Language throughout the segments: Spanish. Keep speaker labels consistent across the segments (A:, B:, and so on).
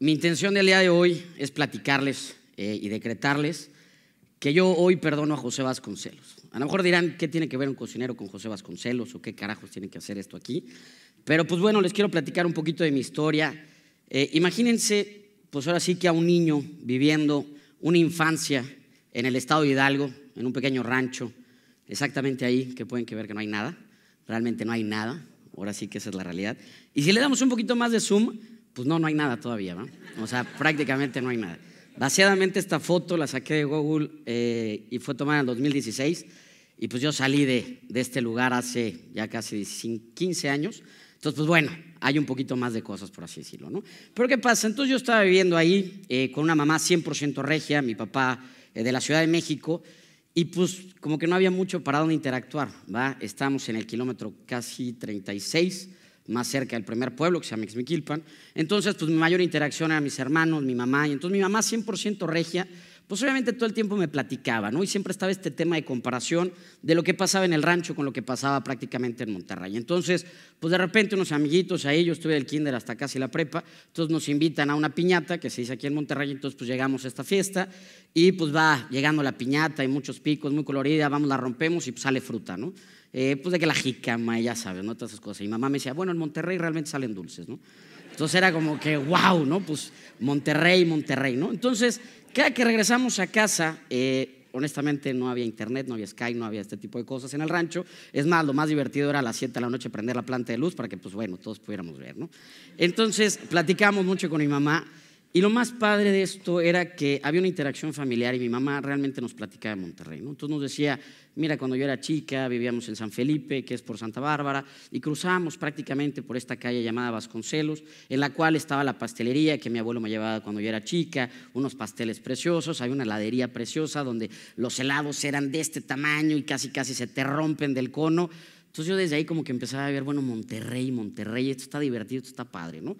A: Mi intención del día de hoy es platicarles eh, y decretarles que yo hoy perdono a José Vasconcelos. A lo mejor dirán, ¿qué tiene que ver un cocinero con José Vasconcelos o qué carajos tiene que hacer esto aquí? Pero pues bueno, les quiero platicar un poquito de mi historia. Eh, imagínense, pues ahora sí que a un niño viviendo una infancia en el estado de Hidalgo, en un pequeño rancho, exactamente ahí, que pueden ver que no hay nada, realmente no hay nada, ahora sí que esa es la realidad. Y si le damos un poquito más de zoom, pues no, no hay nada todavía, ¿no? O sea, prácticamente no hay nada. Vaciadamente esta foto la saqué de Google eh, y fue tomada en 2016 y pues yo salí de, de, este lugar hace ya casi 15 años. Entonces, pues bueno, hay un poquito más de cosas, por así decirlo, ¿no? Pero ¿qué pasa? Entonces yo estaba viviendo ahí eh, con una mamá 100% regia, mi papá eh, de la Ciudad de México, y pues como que no había mucho para dónde interactuar, ¿va? Estábamos en el kilómetro casi 36 más cerca del primer pueblo, que se llama Xmiquilpan. Entonces, pues mi mayor interacción era mis hermanos, mi mamá, y entonces mi mamá 100% regia, pues obviamente todo el tiempo me platicaba, ¿no? Y siempre estaba este tema de comparación de lo que pasaba en el rancho con lo que pasaba prácticamente en Monterrey. Entonces, pues de repente unos amiguitos ahí, yo estuve del kinder hasta casi la prepa, entonces nos invitan a una piñata que se dice aquí en Monterrey, entonces pues llegamos a esta fiesta y pues va llegando la piñata, hay muchos picos, muy colorida, vamos, la rompemos y pues sale fruta, ¿no? Eh, pues de que la jicama, ya sabes, ¿no? Todas esas cosas. Y mamá me decía, bueno, en Monterrey realmente salen dulces, ¿no? Entonces era como que, wow, ¿no? Pues Monterrey, Monterrey, ¿no? Entonces, cada que regresamos a casa, eh, honestamente no había internet, no había Skype, no había este tipo de cosas en el rancho. Es más, lo más divertido era a las 7 de la noche prender la planta de luz para que, pues bueno, todos pudiéramos ver, ¿no? Entonces, platicamos mucho con mi mamá. Y lo más padre de esto era que había una interacción familiar y mi mamá realmente nos platicaba de Monterrey. ¿no? Entonces nos decía, mira, cuando yo era chica vivíamos en San Felipe, que es por Santa Bárbara, y cruzábamos prácticamente por esta calle llamada Vasconcelos, en la cual estaba la pastelería que mi abuelo me llevaba cuando yo era chica, unos pasteles preciosos, hay una heladería preciosa donde los helados eran de este tamaño y casi casi se te rompen del cono. Entonces yo desde ahí como que empezaba a ver, bueno, Monterrey, Monterrey, esto está divertido, esto está padre, ¿no?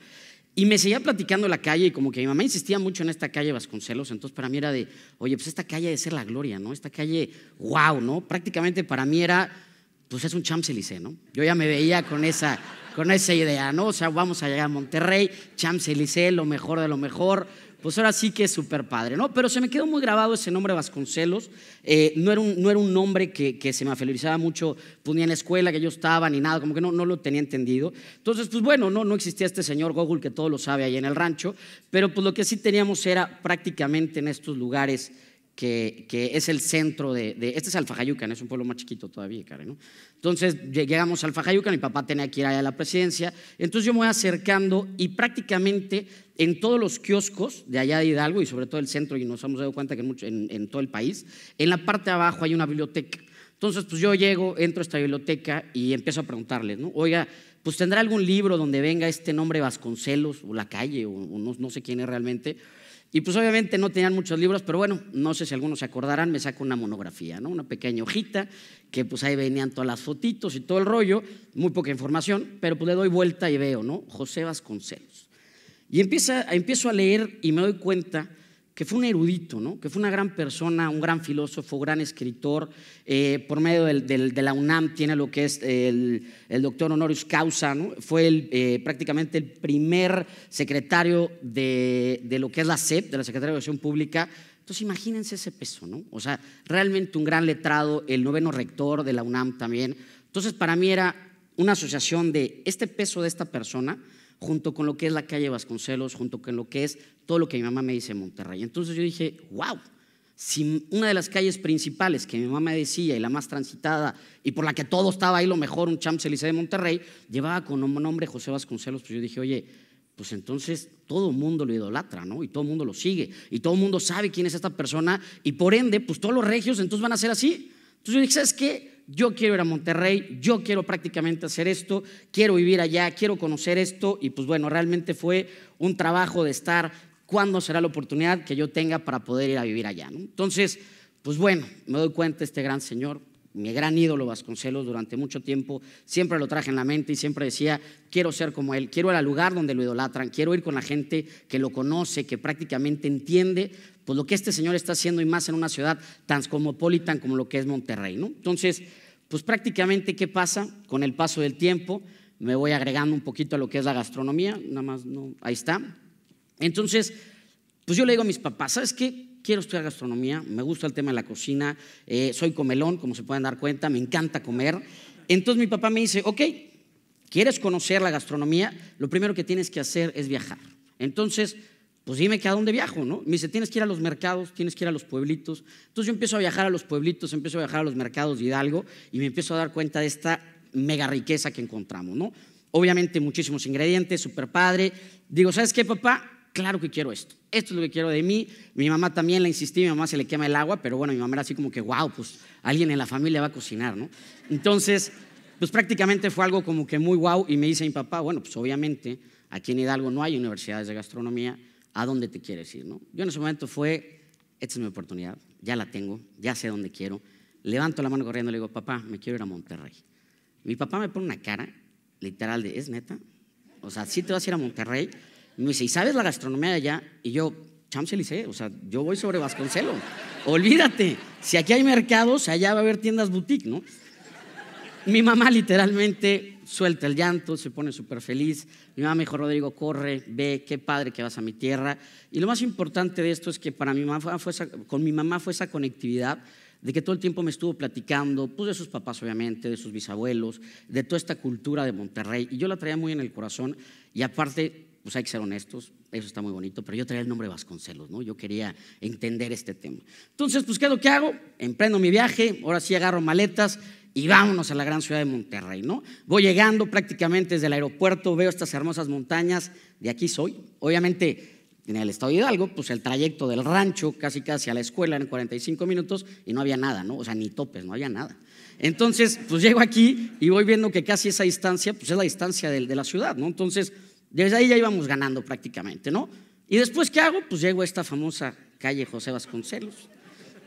A: Y me seguía platicando la calle y como que mi mamá insistía mucho en esta calle Vasconcelos, entonces para mí era de, oye, pues esta calle debe ser la gloria, ¿no? Esta calle, wow, ¿no? Prácticamente para mí era, pues es un Champs-Élysées, ¿no? Yo ya me veía con esa, con esa idea, ¿no? O sea, vamos a llegar a Monterrey, Champs-Élysées, lo mejor de lo mejor, pues ahora sí que es súper padre, ¿no? Pero se me quedó muy grabado ese nombre Vasconcelos. Eh, no, era un, no era un nombre que, que se me afelirizaba mucho, pues ni en la escuela que yo estaba, ni nada, como que no, no lo tenía entendido. Entonces, pues bueno, no, no existía este señor Google que todo lo sabe ahí en el rancho, pero pues lo que sí teníamos era prácticamente en estos lugares que, es el centro de, Este es Alfajayucan, es un pueblo más chiquito todavía, Karen. Entonces llegamos a Alfajayucan, mi papá tenía que ir allá a la presidencia, entonces yo me voy acercando y prácticamente en todos los kioscos de allá de Hidalgo y sobre todo el centro, y nos hemos dado cuenta que en, mucho, en, en todo el país, en la parte de abajo hay una biblioteca. Entonces, pues yo llego, entro a esta biblioteca y empiezo a preguntarles, ¿no? Oiga, pues tendrá algún libro donde venga este nombre Vasconcelos o la calle o, o no, no sé quién es realmente. Y pues obviamente no tenían muchos libros, pero bueno, no sé si algunos se acordarán, me saco una monografía, ¿no? Una pequeña hojita, que pues ahí venían todas las fotitos y todo el rollo, muy poca información, pero pues le doy vuelta y veo, ¿no? José Vasconcelos. Y empieza, empiezo a leer y me doy cuenta que fue un erudito, ¿no? que fue una gran persona, un gran filósofo, gran escritor. Eh, por medio del, del, de la UNAM tiene lo que es el, el doctor honoris causa, ¿no? fue el, eh, prácticamente el primer secretario de, de, lo que es la SEP, de la Secretaría de Educación Pública. Entonces imagínense ese peso, ¿no? O sea, realmente un gran letrado, el noveno rector de la UNAM también. Entonces para mí era una asociación de este peso de esta persona junto con lo que es la calle Vasconcelos, junto con lo que es todo lo que mi mamá me dice en Monterrey. Entonces yo dije, wow, si una de las calles principales que mi mamá decía y la más transitada y por la que todo estaba ahí lo mejor, un Champs-Élysées de Monterrey, llevaba con nombre José Vasconcelos, pues yo dije, oye, pues entonces todo el mundo lo idolatra, ¿no? Y todo el mundo lo sigue, y todo el mundo sabe quién es esta persona, y por ende, pues todos los regios entonces van a ser así. Entonces yo dije, ¿sabes qué? Yo quiero ir a Monterrey, yo quiero prácticamente hacer esto, quiero vivir allá, quiero conocer esto, y pues bueno, realmente fue un trabajo de estar, ¿cuándo será la oportunidad que yo tenga para poder ir a vivir allá? Entonces, pues bueno, me doy cuenta, este gran señor, mi gran ídolo Vasconcelos durante mucho tiempo, siempre lo traje en la mente y siempre decía, quiero ser como él, quiero ir al lugar donde lo idolatran, quiero ir con la gente que lo conoce, que prácticamente entiende pues lo que este señor está haciendo y más en una ciudad tan cosmopolitan como lo que es Monterrey, ¿no? Entonces, pues prácticamente, ¿qué pasa? Con el paso del tiempo, me voy agregando un poquito a lo que es la gastronomía, nada más, no, ahí está. Entonces, pues yo le digo a mis papás, ¿sabes qué? Quiero estudiar gastronomía, me gusta el tema de la cocina, eh, soy comelón, como se pueden dar cuenta, me encanta comer. Entonces mi papá me dice, ok, ¿quieres conocer la gastronomía? Lo primero que tienes que hacer es viajar. Entonces, pues dime que a dónde viajo, ¿no? Me dice, tienes que ir a los mercados, tienes que ir a los pueblitos. Entonces yo empiezo a viajar a los pueblitos, empiezo a viajar a los mercados de Hidalgo y me empiezo a dar cuenta de esta mega riqueza que encontramos, ¿no? Obviamente muchísimos ingredientes, súper padre. Digo, ¿sabes qué, papá? Claro que quiero esto. Esto es lo que quiero de mí. Mi mamá también la insistí, mi mamá se le quema el agua, pero bueno, mi mamá era así como que, wow, pues alguien en la familia va a cocinar, ¿no? Entonces, pues prácticamente fue algo como que muy wow y me dice mi papá, bueno, pues obviamente aquí en Hidalgo no hay universidades de gastronomía, ¿a dónde te quieres ir, no? Yo en ese momento fue, esta es mi oportunidad, ya la tengo, ya sé dónde quiero. Levanto la mano corriendo y le digo, papá, me quiero ir a Monterrey. Mi papá me pone una cara literal de, ¿es neta? O sea, ¿sí te vas a ir a Monterrey? Me dice, ¿y sabes la gastronomía de allá? Y yo, Champs-Élysées, o sea, yo voy sobre Vasconcelos. Olvídate, si aquí hay mercados, allá va a haber tiendas boutique, ¿no? Mi mamá literalmente suelta el llanto, se pone súper feliz. Mi mamá me dijo, Rodrigo, corre, ve, qué padre que vas a mi tierra. Y lo más importante de esto es que para mi mamá fue esa, con mi mamá fue esa conectividad de que todo el tiempo me estuvo platicando, pues de sus papás obviamente, de sus bisabuelos, de toda esta cultura de Monterrey, y yo la traía muy en el corazón, y aparte, pues hay que ser honestos, eso está muy bonito, pero yo traía el nombre Vasconcelos, ¿no? Yo quería entender este tema. Entonces, pues, ¿qué es lo que hago? Emprendo mi viaje, ahora sí agarro maletas y vámonos a la gran ciudad de Monterrey, ¿no? Voy llegando prácticamente desde el aeropuerto, veo estas hermosas montañas, de aquí soy, obviamente en el estado de Hidalgo, pues el trayecto del rancho casi casi a la escuela en 45 minutos y no había nada, ¿no? O sea, ni topes, no había nada. Entonces, pues llego aquí y voy viendo que casi esa distancia, pues es la distancia de, de la ciudad, ¿no? Entonces, desde ahí ya íbamos ganando prácticamente, ¿no? Y después, ¿qué hago? Pues llego a esta famosa calle José Vasconcelos,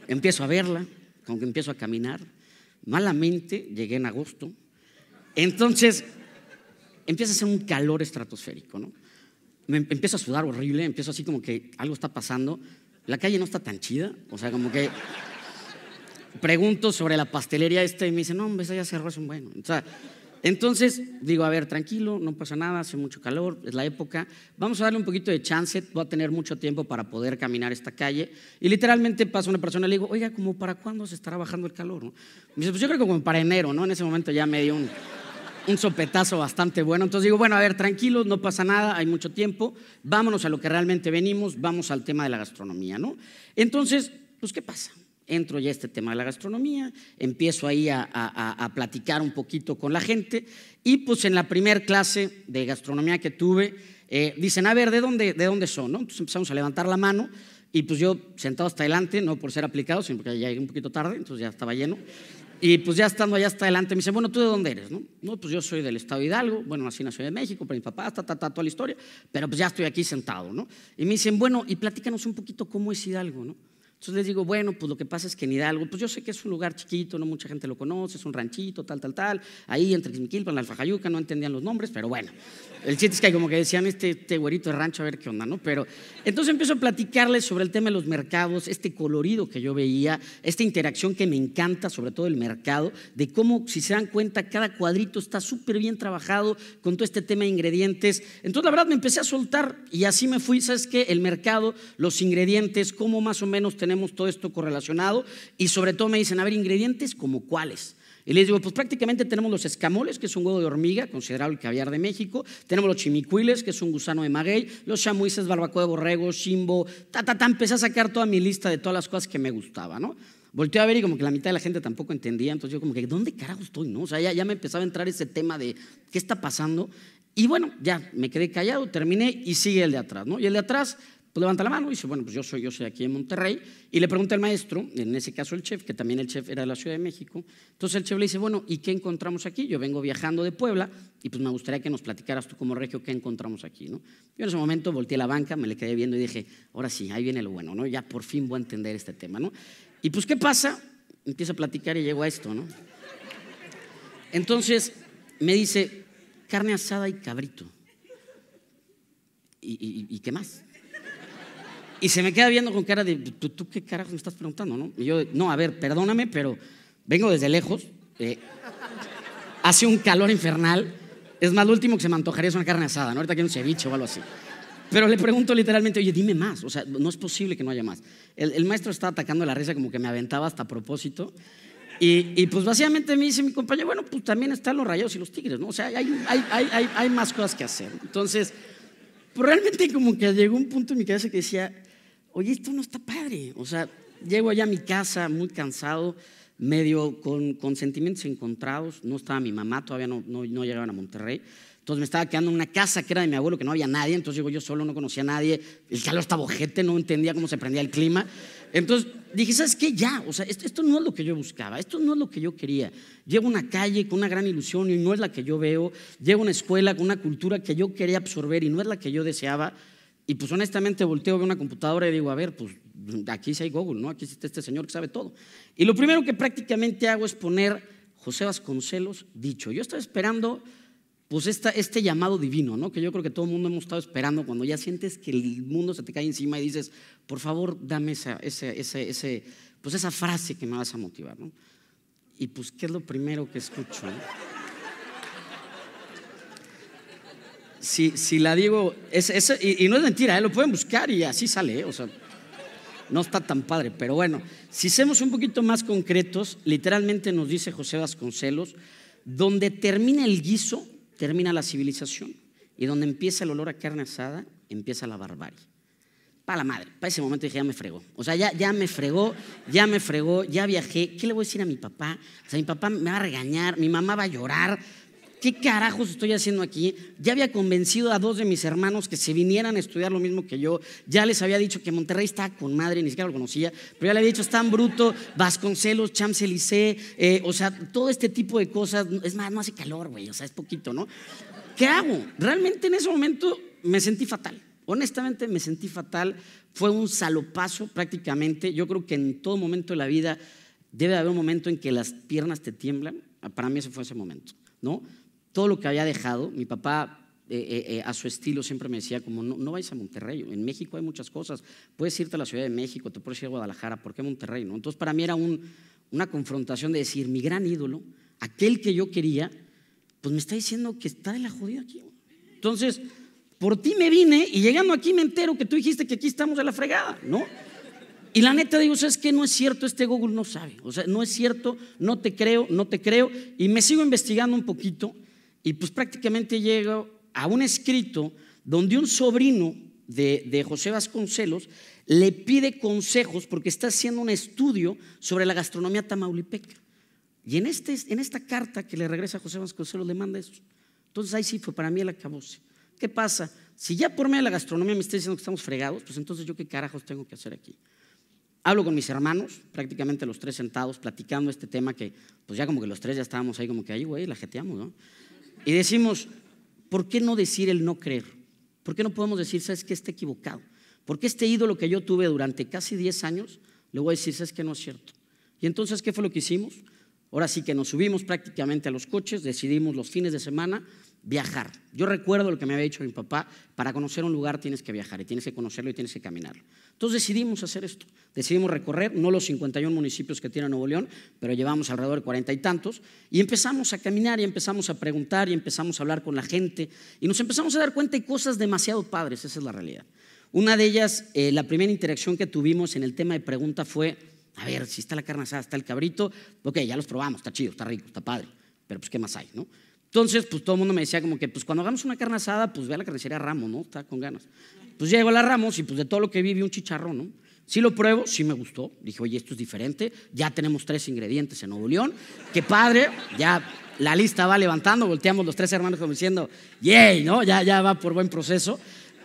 A: empiezo a verla, como que empiezo a caminar. Malamente llegué en agosto. Entonces, empieza a hacer un calor estratosférico, ¿no? me empiezo a sudar horrible, empiezo así como que algo está pasando. La calle no está tan chida, o sea, como que pregunto sobre la pastelería esta y me dice, no, hombre, esa ya cerró, es un bueno. O sea, entonces digo, a ver, tranquilo, no pasa nada, hace mucho calor, es la época, vamos a darle un poquito de chance, voy a tener mucho tiempo para poder caminar esta calle. Y literalmente pasa una persona y le digo, oiga, ¿cómo para cuándo se estará bajando el calor? Me dice, pues yo creo que como para enero, ¿no? En ese momento ya me dio un un sopetazo bastante bueno. Entonces digo, bueno, a ver, tranquilos, no pasa nada, hay mucho tiempo, vámonos a lo que realmente venimos, vamos al tema de la gastronomía, ¿no? Entonces, pues, ¿qué pasa? Entro ya a este tema de la gastronomía, empiezo ahí a, platicar un poquito con la gente y pues en la primer clase de gastronomía que tuve, eh, dicen, a ver, ¿de dónde, ¿de dónde son? ¿no? Entonces empezamos a levantar la mano y pues yo sentado hasta adelante, no por ser aplicado, sino porque ya llegué un poquito tarde, entonces ya estaba lleno. Y pues ya estando allá hasta adelante, me dice, bueno, ¿tú de dónde eres? No, no pues yo soy del Estado de Hidalgo, bueno, nací en la Ciudad de México, pero mi papá, ta, ta, toda la historia, pero pues ya estoy aquí sentado, ¿no? Y me dicen, bueno, y platícanos un poquito cómo es Hidalgo, ¿no? Entonces les digo, bueno, pues lo que pasa es que en Hidalgo, pues yo sé que es un lugar chiquito, no mucha gente lo conoce, es un ranchito, tal, tal, tal. Ahí entre Xmiquilpan, la Alfajayuca, no entendían los nombres, pero bueno. El chiste es que como que decían este, este güerito de rancho, a ver qué onda, ¿no? Pero entonces empiezo a platicarles sobre el tema de los mercados, este colorido que yo veía, esta interacción que me encanta, sobre todo el mercado, de cómo, si se dan cuenta, cada cuadrito está súper bien trabajado con todo este tema de ingredientes. Entonces, la verdad, me empecé a soltar y así me fui, ¿sabes qué? El mercado, los ingredientes, cómo más o menos tenemos tenemos todo esto correlacionado y sobre todo me dicen, a ver, ingredientes como cuáles. Y les digo, pues prácticamente tenemos los escamoles, que es un huevo de hormiga, considerado el caviar de México. Tenemos los chimicuiles, que es un gusano de maguey. Los chamuices, barbacoa de borrego, chimbo. Ta, ta, ta. Empecé a sacar toda mi lista de todas las cosas que me gustaba, ¿no? Volteé a ver y como que la mitad de la gente tampoco entendía. Entonces yo como que, ¿dónde carajo estoy, no? O sea, ya, ya me empezaba a entrar ese tema de, ¿qué está pasando? Y bueno, ya me quedé callado, terminé y sigue el de atrás, ¿no? Y el de atrás pues levanta la mano y dice, bueno, pues yo soy, yo soy aquí en Monterrey. Y le pregunta al maestro, en ese caso el chef, que también el chef era de la Ciudad de México. Entonces el chef le dice, bueno, ¿y qué encontramos aquí? Yo vengo viajando de Puebla y pues me gustaría que nos platicaras tú como regio qué encontramos aquí, ¿no? Yo en ese momento volteé a la banca, me le quedé viendo y dije, ahora sí, ahí viene lo bueno, ¿no? Ya por fin voy a entender este tema, ¿no? Y pues, ¿qué pasa? Empiezo a platicar y llego a esto, ¿no? Entonces me dice, carne asada y cabrito. y qué más? Y se me queda viendo con cara de, ¿tú, qué carajo me estás preguntando? ¿no? Y yo, no, a ver, perdóname, pero vengo desde lejos. Eh, hace un calor infernal. Es más, lo último que se me antojaría es una carne asada, ¿no? Ahorita quiero un ceviche o algo así. Pero le pregunto literalmente, oye, dime más. O sea, no es posible que no haya más. El, maestro estaba atacando la risa como que me aventaba hasta a propósito. Y, pues básicamente me dice mi compañero, bueno, pues también están los rayados y los tigres, ¿no? O sea, hay, hay, hay, más cosas que hacer. Entonces, pues realmente como que llegó un punto en mi cabeza que decía, oye, esto no está padre. O sea, llego allá a mi casa muy cansado, medio con, con sentimientos encontrados. No estaba mi mamá, todavía no, no, no llegaban a Monterrey. Entonces me estaba quedando en una casa que era de mi abuelo, que no había nadie. Entonces digo, yo solo no conocía a nadie. El calor estaba ojete, no entendía cómo se prendía el clima. Entonces dije, ¿sabes qué? Ya, o sea, esto, no es lo que yo buscaba, esto no es lo que yo quería. Llego a una calle con una gran ilusión y no es la que yo veo. Llego a una escuela con una cultura que yo quería absorber y no es la que yo deseaba. Y pues honestamente volteo, veo una computadora y digo, a ver, pues aquí sí hay Google, ¿no? Aquí está este señor que sabe todo. Y lo primero que prácticamente hago es poner José Vasconcelos dicho. Yo estaba esperando pues este llamado divino, ¿no? Que yo creo que todo el mundo hemos estado esperando cuando ya sientes que el mundo se te cae encima y dices, por favor, dame esa, ese, ese, pues esa frase que me vas a motivar, ¿no? Y pues, ¿qué es lo primero que escucho? Si, si, la digo, y, no es mentira, ¿eh? lo pueden buscar y así sale, ¿eh? o sea, no está tan padre, pero bueno, si somos un poquito más concretos, literalmente nos dice José Vasconcelos, donde termina el guiso, termina la civilización. Y donde empieza el olor a carne asada, empieza la barbarie. Para la madre, para ese momento dije, ya me fregó. O sea, ya, ya me fregó, ya me fregó, ya viajé. ¿Qué le voy a decir a mi papá? O sea, mi papá me va a regañar, mi mamá va a llorar. ¿Qué carajos estoy haciendo aquí? Ya había convencido a dos de mis hermanos que se vinieran a estudiar lo mismo que yo. Ya les había dicho que Monterrey estaba con madre, ni siquiera lo conocía. Pero ya le había dicho, están bruto, Vasconcelos, Champs-Élysées, eh, o sea, todo este tipo de cosas. Es más, no hace calor, güey, o sea, es poquito, ¿no? ¿Qué hago? Realmente en ese momento me sentí fatal. Honestamente me sentí fatal. Fue un salopazo prácticamente. Yo creo que en todo momento de la vida debe haber un momento en que las piernas te tiemblan. Para mí ese fue ese momento, ¿no? Todo lo que había dejado. Mi papá eh, eh, eh, a su estilo siempre me decía como no, no vayas a Monterrey, en México hay muchas cosas, puedes irte a la Ciudad de México, te puedes ir a Guadalajara, ¿por qué Monterrey? No? Entonces para mí era una confrontación de decir, mi gran ídolo, aquel que yo quería, pues me está diciendo que está de la jodida aquí. Entonces, por ti me vine y llegando aquí me entero que tú dijiste que aquí estamos de la fregada, ¿no? Y la neta digo, ¿sabes qué? No es cierto, este Google no sabe. O sea, no es cierto, no te creo, no te creo. Y me sigo investigando un poquito y pues prácticamente llego a un escrito donde un sobrino de, José Vasconcelos le pide consejos porque está haciendo un estudio sobre la gastronomía tamaulipeca. Y en, este, en esta carta que le regresa José Vasconcelos le manda eso. Entonces ahí sí fue para mí el acabose. ¿Qué pasa? Si ya por medio de la gastronomía me está diciendo que estamos fregados, pues entonces yo qué carajos tengo que hacer aquí. Hablo con mis hermanos, prácticamente los tres sentados, platicando este tema que, pues ya como que los tres ya estábamos ahí como que ahí, güey, la jeteamos, ¿no? Y decimos, ¿por qué no decir el no creer? ¿Por qué no podemos decir, sabes que está equivocado? Porque este ídolo que yo tuve durante casi 10 años, le voy a decir, sabes que no es cierto. Y entonces, ¿qué fue lo que hicimos? Ahora sí que nos subimos prácticamente a los coches, decidimos los fines de semana viajar. Yo recuerdo lo que me había dicho mi papá, para conocer un lugar tienes que viajar y tienes que conocerlo y tienes que caminarlo. Entonces decidimos hacer esto, decidimos recorrer, no los 51 municipios que tiene Nuevo León, pero llevamos alrededor de cuarenta y tantos, y empezamos a caminar y empezamos a preguntar y empezamos a hablar con la gente y nos empezamos a dar cuenta de cosas demasiado padres, esa es la realidad. Una de ellas, eh, la primera interacción que tuvimos en el tema de pregunta fue, a ver, si está la carne asada, está el cabrito, ok, ya los probamos, está chido, está rico, está padre, pero pues ¿qué más hay? ¿no? Entonces, pues todo el mundo me decía como que, pues cuando hagamos una carne asada, pues ve a la carnicería Ramos, ¿no? Está con ganas. Pues llego a la Ramos y pues de todo lo que vi vi un chicharrón, ¿no? Sí lo pruebo, sí me gustó. Dije, oye, esto es diferente. Ya tenemos tres ingredientes en Nuevo León. Qué padre. Ya la lista va levantando. Volteamos los tres hermanos como diciendo, yay, ¿no? Ya, ya va por buen proceso.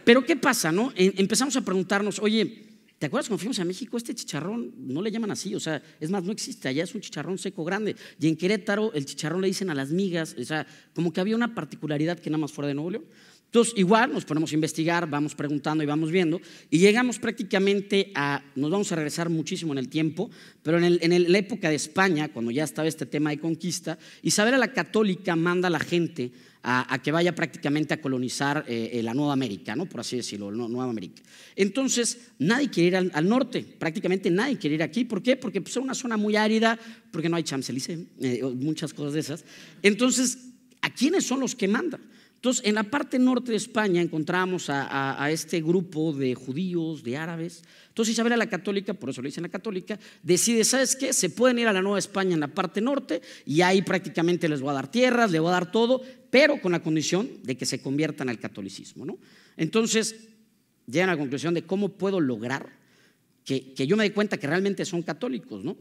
A: Pero ¿qué pasa, no? Empezamos a preguntarnos, oye, ¿Te acuerdas cuando fuimos a México? Este chicharrón no le llaman así, o sea, es más, no existe, allá es un chicharrón seco grande. Y en Querétaro el chicharrón le dicen a las migas, o sea, como que había una particularidad que nada más fuera de Nuevo León. Entonces, igual nos ponemos a investigar, vamos preguntando y vamos viendo, y llegamos prácticamente a, nos vamos a regresar muchísimo en el tiempo, pero en, en la época de España, cuando ya estaba este tema de conquista, Isabel la Católica manda a la gente a, que vaya prácticamente a colonizar eh, eh, la Nueva América, ¿no? por así decirlo, Nueva América. Entonces, nadie quiere ir al, norte, prácticamente nadie quiere ir aquí. ¿Por qué? Porque pues, es una zona muy árida, porque no hay champs eh, muchas cosas de esas. Entonces, quiénes son los que mandan. Entonces, en la parte norte de España encontramos a, este grupo de judíos, de árabes. Entonces Isabel la católica, por eso le dicen la católica, decide, ¿sabes qué? Se pueden ir a la Nueva España en la parte norte y ahí prácticamente les voy a dar tierras, les voy a dar todo, pero con la condición de que se conviertan al catolicismo. ¿no? Entonces, llegan a la conclusión de cómo puedo lograr que, que yo me dé cuenta que realmente son católicos, ¿no?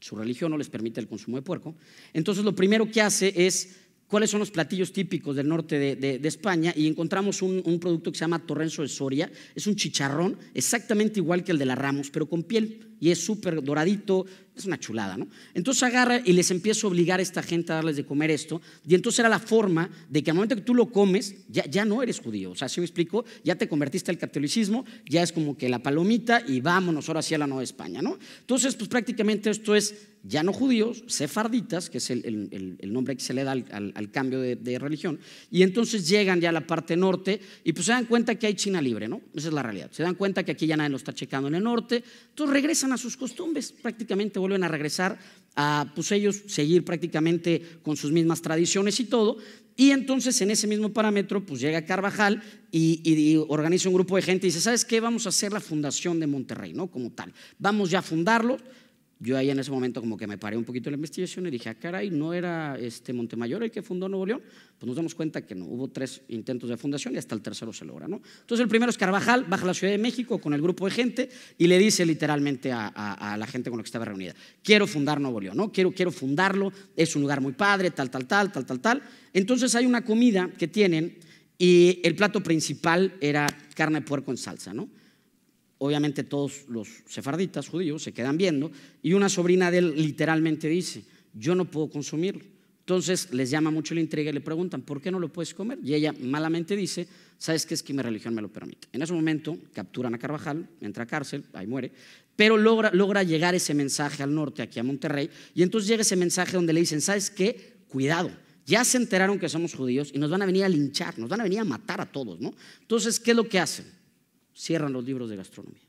A: Su religión no les permite el consumo de puerco. Entonces, lo primero que hace es cuáles son los platillos típicos del norte de, España y encontramos un, producto que se llama torrenzo de Soria. Es un chicharrón exactamente igual que el de la Ramos, pero con piel y es súper doradito, es una chulada, ¿no? Entonces agarra y les empieza a obligar a esta gente a darles de comer esto, y entonces era la forma de que al momento que tú lo comes, ya, ya no eres judío, o sea, si me explico, ya te convertiste al catolicismo, ya es como que la palomita y vámonos ahora sí a la Nueva España, ¿no? Entonces, pues prácticamente esto es ya no judíos, sefarditas, que es el, nombre que se le da al, cambio de, religión, y entonces llegan ya a la parte norte y pues se dan cuenta que hay China libre, ¿no? Esa es la realidad. Se dan cuenta que aquí ya nadie lo está checando en el norte, entonces regresan a sus costumbres, prácticamente vuelven a regresar a pues ellos seguir prácticamente con sus mismas tradiciones y todo. Y entonces en ese mismo parámetro pues llega Carvajal y, y, organiza un grupo de gente y dice, ¿sabes qué? Vamos a hacer la fundación de Monterrey, ¿no? Como tal. Vamos ya a fundarlo yo ahí en ese momento como que me paré un poquito en la investigación y dije, ah, caray, ¿no era este Montemayor el que fundó Nuevo León? Pues nos damos cuenta que no, hubo tres intentos de fundación y hasta el tercero se logra, ¿no? Entonces el primero es Carvajal, baja a la Ciudad de México con el grupo de gente y le dice literalmente a, la gente con la que estaba reunida, quiero fundar Nuevo León, ¿no? Quiero, quiero fundarlo, es un lugar muy padre, tal, tal, tal, tal, tal, tal. Entonces hay una comida que tienen y el plato principal era carne de puerco en salsa, ¿no? Obviamente todos los sefarditas judíos se quedan viendo y una sobrina de él literalmente dice, yo no puedo consumirlo. Entonces les llama mucho la intriga y le preguntan, ¿por qué no lo puedes comer? Y ella malamente dice, ¿sabes qué es que mi religión me lo permite? En ese momento capturan a Carvajal, entra a cárcel, ahí muere, pero logra, logra llegar ese mensaje al norte, aquí a Monterrey, y entonces llega ese mensaje donde le dicen, ¿sabes qué? Cuidado, ya se enteraron que somos judíos y nos van a venir a linchar, nos van a venir a matar a todos, ¿no? Entonces, ¿qué es lo que hacen? Cierran los libros de gastronomía.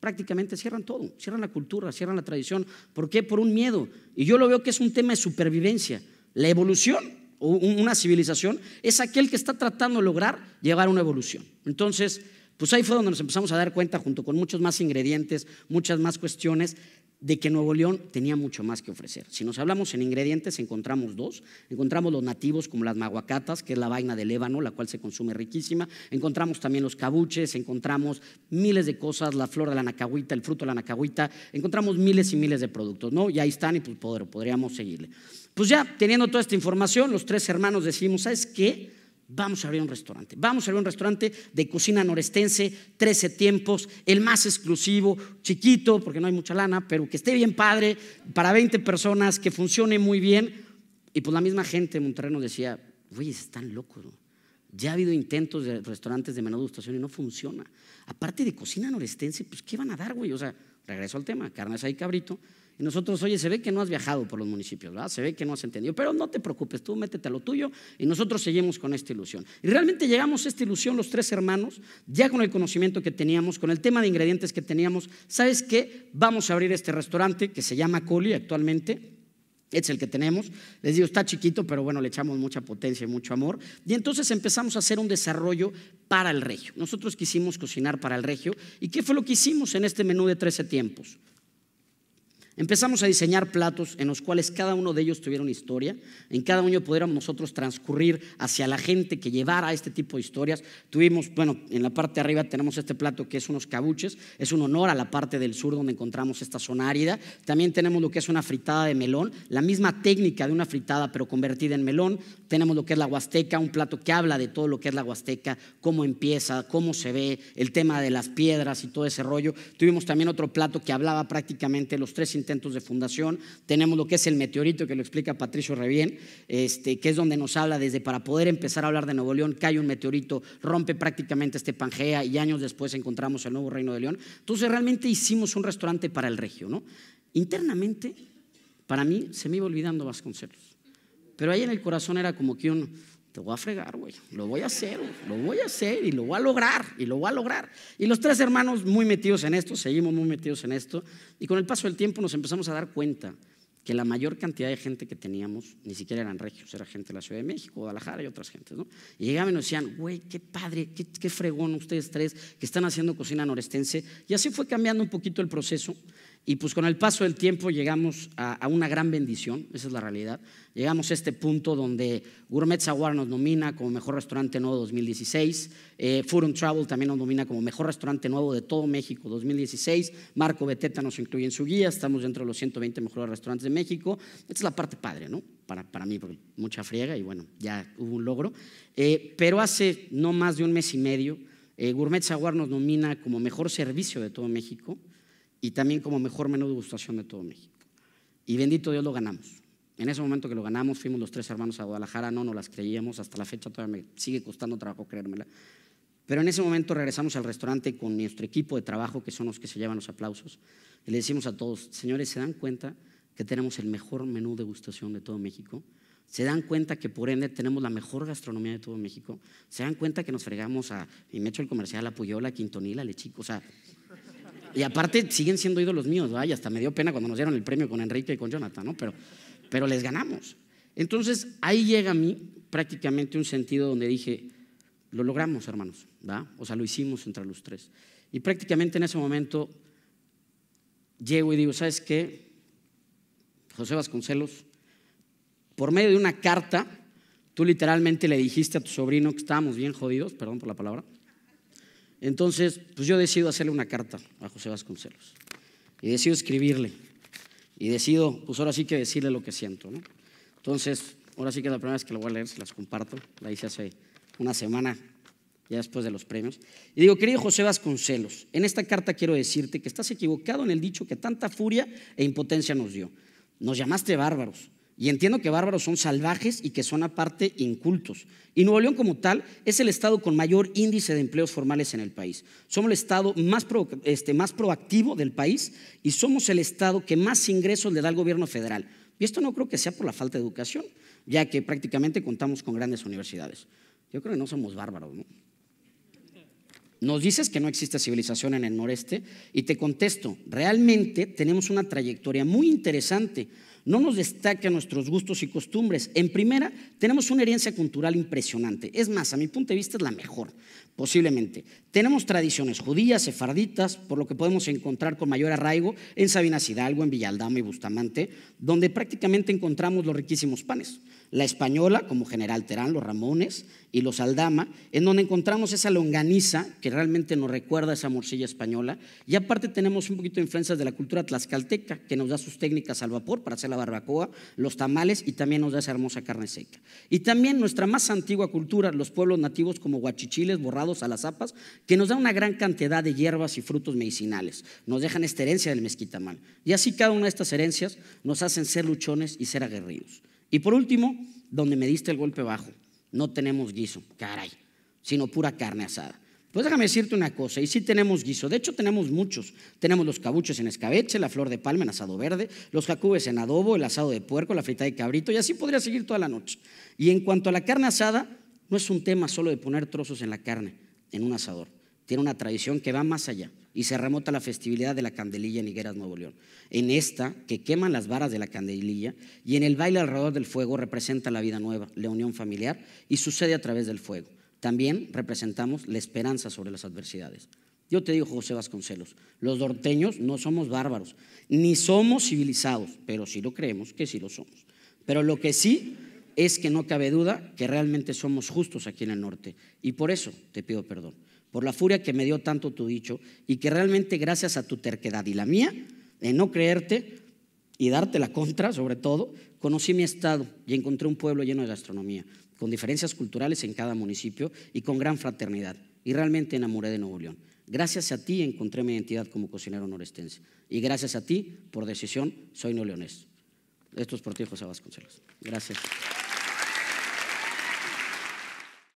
A: Prácticamente cierran todo, cierran la cultura, cierran la tradición. ¿Por qué? Por un miedo. Y yo lo veo que es un tema de supervivencia. La evolución o una civilización es aquel que está tratando de lograr llevar una evolución. Entonces, pues ahí fue donde nos empezamos a dar cuenta, junto con muchos más ingredientes, muchas más cuestiones, de que Nuevo León tenía mucho más que ofrecer. Si nos hablamos en ingredientes, encontramos dos. Encontramos los nativos como las maguacatas, que es la vaina del ébano, la cual se consume riquísima. Encontramos también los cabuches, encontramos miles de cosas, la flor de la nacahuita, el fruto de la nacahuita. Encontramos miles y miles de productos, ¿no? Y ahí están y pues podríamos seguirle. Pues ya teniendo toda esta información, los tres hermanos decimos, ¿sabes qué? Vamos a abrir un restaurante. Vamos a abrir un restaurante de cocina norestense, 13 tiempos, el más exclusivo, chiquito, porque no hay mucha lana, pero que esté bien padre, para 20 personas, que funcione muy bien. Y pues la misma gente de Monterrey nos decía, güey, están locos. Ya ha habido intentos de restaurantes de menú degustación y no funciona. Aparte de cocina norestense, pues ¿qué van a dar, güey? O sea, regreso al tema, carnes ahí cabrito, y nosotros, oye, se ve que no has viajado por los municipios, ¿verdad? Se ve que no has entendido, pero no te preocupes, tú métete a lo tuyo y nosotros seguimos con esta ilusión. Y realmente llegamos a esta ilusión los tres hermanos, ya con el conocimiento que teníamos, con el tema de ingredientes que teníamos. ¿Sabes qué? Vamos a abrir este restaurante que se llama Coli actualmente. Es el que tenemos. Les digo, está chiquito, pero bueno, le echamos mucha potencia y mucho amor. Y entonces empezamos a hacer un desarrollo para el regio. Nosotros quisimos cocinar para el regio. ¿Y qué fue lo que hicimos en este menú de 13 tiempos? Empezamos a diseñar platos en los cuales cada uno de ellos tuviera una historia, en cada uno pudiéramos nosotros transcurrir hacia la gente que llevara este tipo de historias. Tuvimos, bueno, en la parte de arriba tenemos este plato que es unos cabuches, es un honor a la parte del sur donde encontramos esta zona árida. También tenemos lo que es una fritada de melón, la misma técnica de una fritada pero convertida en melón. Tenemos lo que es la huasteca, un plato que habla de todo lo que es la huasteca, cómo empieza, cómo se ve, el tema de las piedras y todo ese rollo. Tuvimos también otro plato que hablaba prácticamente los tres intentos de fundación. Tenemos lo que es el meteorito, que lo explica Patricio Revien, este, que es donde nos habla desde para poder empezar a hablar de Nuevo León, cae un meteorito, rompe prácticamente este Pangea y años después encontramos el nuevo Reino de León. Entonces realmente hicimos un restaurante para el regio, ¿no? Internamente, para mí, se me iba olvidando Vasconcelos. Pero ahí en el corazón era como que un te voy a fregar, güey. Lo voy a hacer, lo voy a hacer y lo voy a lograr, y lo voy a lograr. Y los tres hermanos muy metidos en esto, seguimos muy metidos en esto, y con el paso del tiempo nos empezamos a dar cuenta que la mayor cantidad de gente que teníamos ni siquiera eran regios, era gente de la Ciudad de México, Guadalajara y otras gentes, ¿no? Y llegaban y nos decían, güey, qué padre, qué, qué fregón ustedes tres que están haciendo cocina norestense. Y así fue cambiando un poquito el proceso. Y pues con el paso del tiempo llegamos a, una gran bendición, esa es la realidad. Llegamos a este punto donde Gourmet Saguar nos nomina como mejor restaurante nuevo 2016, eh, Food and Travel también nos nomina como mejor restaurante nuevo de todo México 2016, Marco Beteta nos incluye en su guía, estamos dentro de los 120 mejores restaurantes de México. Esta es la parte padre, ¿no? Para, para mí, porque mucha friega y bueno, ya hubo un logro. Eh, pero hace no más de un mes y medio, eh, Gourmet Saguar nos nomina como mejor servicio de todo México y también como mejor menú de gustación de todo México. Y bendito Dios lo ganamos. En ese momento que lo ganamos, fuimos los tres hermanos a Guadalajara, no nos las creíamos, hasta la fecha todavía me sigue costando trabajo creérmela. Pero en ese momento regresamos al restaurante con nuestro equipo de trabajo, que son los que se llevan los aplausos, y le decimos a todos, señores, ¿se dan cuenta que tenemos el mejor menú de gustación de todo México? ¿Se dan cuenta que por ende tenemos la mejor gastronomía de todo México? ¿Se dan cuenta que nos fregamos a, y me echo el comercial, a Puyola, a Quintonil, a Lechico? O sea, y aparte siguen siendo ídolos míos, vaya, hasta me dio pena cuando nos dieron el premio con Enrique y con Jonathan, ¿no? Pero, pero les ganamos. Entonces ahí llega a mí prácticamente un sentido donde dije, lo logramos, hermanos, ¿va? O sea, lo hicimos entre los tres. Y prácticamente en ese momento llego y digo, ¿sabes qué? José Vasconcelos, por medio de una carta, tú literalmente le dijiste a tu sobrino que estábamos bien jodidos, perdón por la palabra, entonces, pues yo decido hacerle una carta a José Vasconcelos y decido escribirle y decido, pues ahora sí que decirle lo que siento. Entonces, ahora sí que es la primera vez que lo voy a leer, se las comparto, la hice hace una semana, ya después de los premios. Y digo, querido José Vasconcelos, en esta carta quiero decirte que estás equivocado en el dicho que tanta furia e impotencia nos dio. Nos llamaste bárbaros, y entiendo que bárbaros son salvajes y que son aparte incultos. Y Nuevo León como tal es el estado con mayor índice de empleos formales en el país. Somos el estado más, este, más proactivo del país y somos el estado que más ingresos le da al gobierno federal. Y esto no creo que sea por la falta de educación, ya que prácticamente contamos con grandes universidades. Yo creo que no somos bárbaros, ¿no? Nos dices que no existe civilización en el noreste y te contesto, realmente tenemos una trayectoria muy interesante no nos destaca nuestros gustos y costumbres. En primera, tenemos una herencia cultural impresionante. Es más, a mi punto de vista es la mejor, posiblemente. Tenemos tradiciones judías, sefarditas, por lo que podemos encontrar con mayor arraigo en Sabinas Hidalgo, en Villaldama y Bustamante, donde prácticamente encontramos los riquísimos panes la española, como General Terán, los Ramones y los Aldama, en donde encontramos esa longaniza que realmente nos recuerda a esa morcilla española. Y aparte tenemos un poquito de influencias de la cultura tlaxcalteca, que nos da sus técnicas al vapor para hacer la barbacoa, los tamales y también nos da esa hermosa carne seca. Y también nuestra más antigua cultura, los pueblos nativos como guachichiles, borrados a las zapas, que nos da una gran cantidad de hierbas y frutos medicinales. Nos dejan esta herencia del mezquitamal. Y así cada una de estas herencias nos hacen ser luchones y ser aguerridos. Y por último, donde me diste el golpe bajo, no tenemos guiso, caray, sino pura carne asada. Pues déjame decirte una cosa, y sí tenemos guiso, de hecho tenemos muchos. Tenemos los cabuches en escabeche, la flor de palma en asado verde, los jacubes en adobo, el asado de puerco, la frita de cabrito, y así podría seguir toda la noche. Y en cuanto a la carne asada, no es un tema solo de poner trozos en la carne, en un asador. Tiene una tradición que va más allá y se remota la festividad de la candelilla en Higueras, Nuevo León. En esta, que queman las varas de la candelilla, y en el baile alrededor del fuego representa la vida nueva, la unión familiar, y sucede a través del fuego. También representamos la esperanza sobre las adversidades. Yo te digo, José Vasconcelos, los norteños no somos bárbaros, ni somos civilizados, pero sí lo creemos que sí lo somos. Pero lo que sí es que no cabe duda que realmente somos justos aquí en el norte, y por eso te pido perdón por la furia que me dio tanto tu dicho y que realmente gracias a tu terquedad y la mía, de no creerte y darte la contra sobre todo, conocí mi estado y encontré un pueblo lleno de gastronomía, con diferencias culturales en cada municipio y con gran fraternidad. Y realmente enamoré de Nuevo León. Gracias a ti encontré mi identidad como cocinero norestense. Y gracias a ti, por decisión, soy no leonés. Esto es por ti, José Vasconcelos. Gracias.